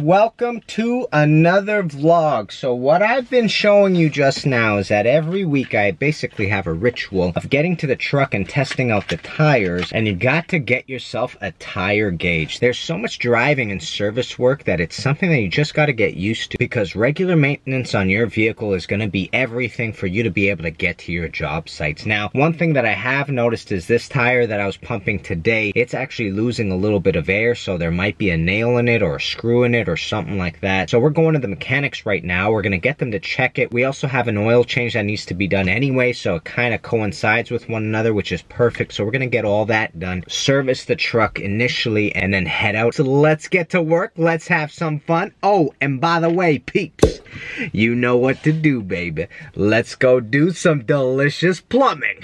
welcome to another vlog. So what I've been showing you just now is that every week I basically have a ritual of getting to the truck and testing out the tires and you got to get yourself a tire gauge. There's so much driving and service work that it's something that you just got to get used to because regular maintenance on your vehicle is going to be everything for you to be able to get to your job sites. Now, one thing that I have noticed is this tire that I was pumping today, it's actually losing a little bit of air so there might be a nail in it or a screw in it or something like that. So we're going to the mechanics right now. We're going to get them to check it. We also have an oil change that needs to be done anyway, so it kind of coincides with one another, which is perfect. So we're going to get all that done, service the truck initially, and then head out. So let's get to work. Let's have some fun. Oh, and by the way, peeps, you know what to do, baby. Let's go do some delicious plumbing.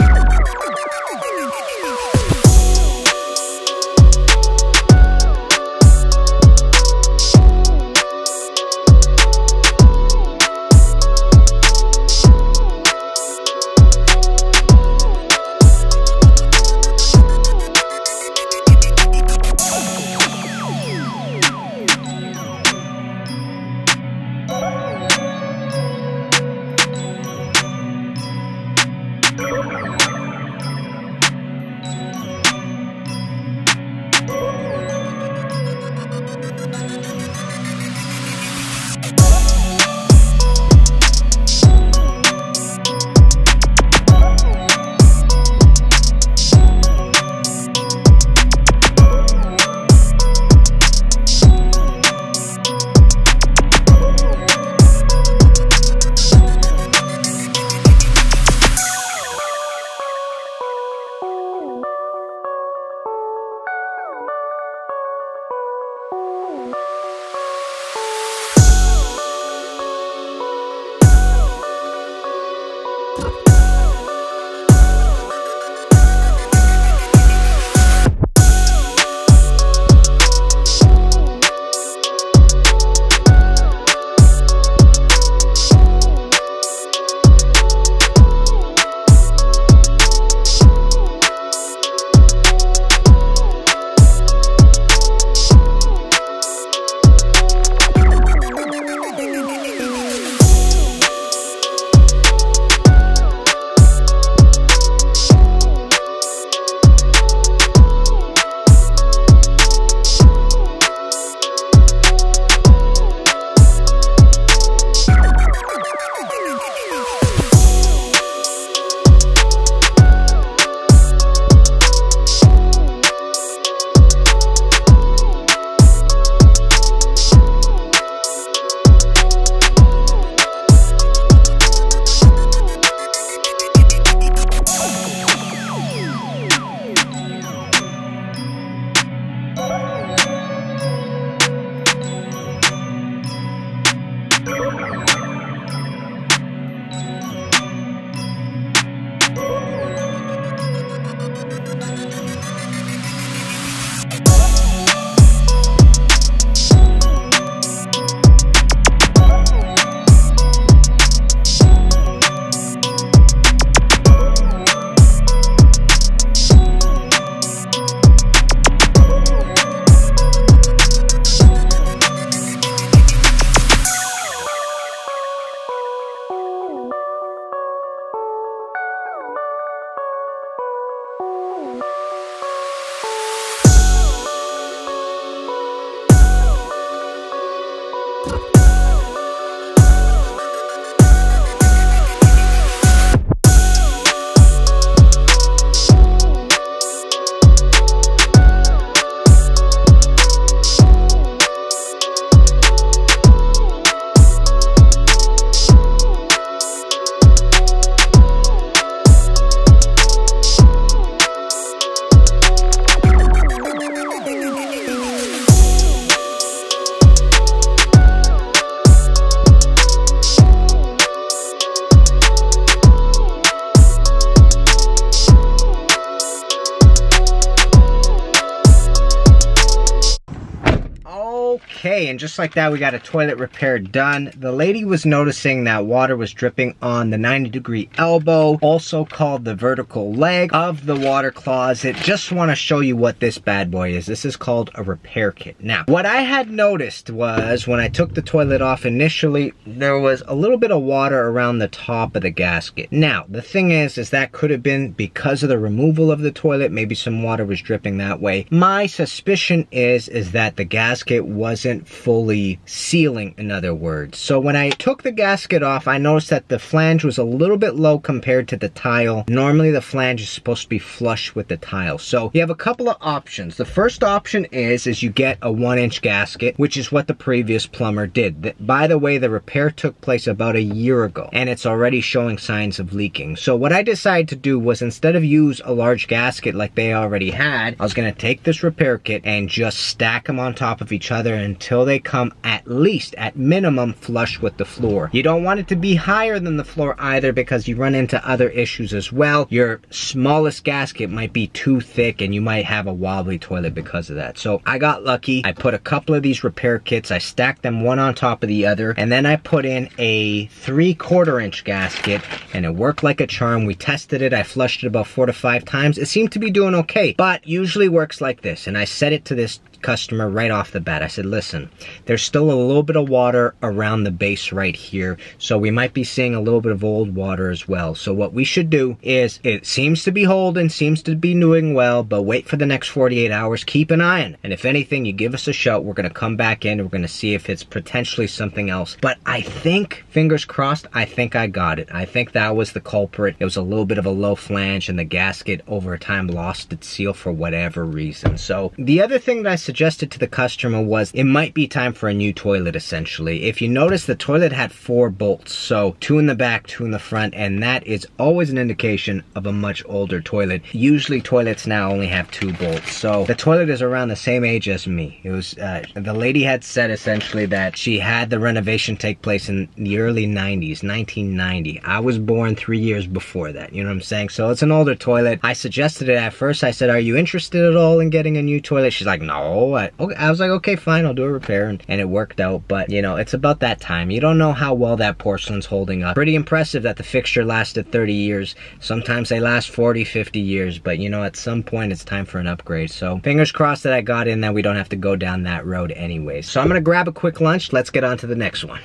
Bye. Okay, and just like that, we got a toilet repair done. The lady was noticing that water was dripping on the 90 degree elbow, also called the vertical leg of the water closet. Just want to show you what this bad boy is. This is called a repair kit. Now, what I had noticed was when I took the toilet off initially, there was a little bit of water around the top of the gasket. Now, the thing is, is that could have been because of the removal of the toilet, maybe some water was dripping that way. My suspicion is, is that the gasket wasn't fully sealing, in other words. So when I took the gasket off, I noticed that the flange was a little bit low compared to the tile. Normally the flange is supposed to be flush with the tile. So you have a couple of options. The first option is, is you get a one inch gasket, which is what the previous plumber did. By the way, the repair took place about a year ago and it's already showing signs of leaking. So what I decided to do was instead of use a large gasket like they already had, I was gonna take this repair kit and just stack them on top of each other until they come at least, at minimum, flush with the floor. You don't want it to be higher than the floor either because you run into other issues as well. Your smallest gasket might be too thick and you might have a wobbly toilet because of that. So I got lucky. I put a couple of these repair kits. I stacked them one on top of the other and then I put in a three quarter inch gasket and it worked like a charm. We tested it. I flushed it about four to five times. It seemed to be doing okay, but usually works like this. And I set it to this customer right off the bat. I said, listen, there's still a little bit of water around the base right here. So we might be seeing a little bit of old water as well. So what we should do is it seems to be holding, seems to be doing well, but wait for the next 48 hours. Keep an eye on And if anything, you give us a shout. We're going to come back in. We're going to see if it's potentially something else. But I think, fingers crossed, I think I got it. I think that was the culprit. It was a little bit of a low flange and the gasket over time lost its seal for whatever reason. So the other thing that I suggested to the customer was it might be time for a new toilet essentially. If you notice the toilet had four bolts, so two in the back, two in the front, and that is always an indication of a much older toilet. Usually toilets now only have two bolts. So the toilet is around the same age as me. It was, uh, the lady had said essentially that she had the renovation take place in the early 90s, 1990. I was born three years before that, you know what I'm saying? So it's an older toilet. I suggested it at first. I said, are you interested at all in getting a new toilet? She's like, no, I, okay, I was like, okay, fine, I'll do a repair, and, and it worked out. But, you know, it's about that time. You don't know how well that porcelain's holding up. Pretty impressive that the fixture lasted 30 years. Sometimes they last 40, 50 years, but, you know, at some point it's time for an upgrade. So, fingers crossed that I got in that we don't have to go down that road anyways. So, I'm gonna grab a quick lunch. Let's get on to the next one.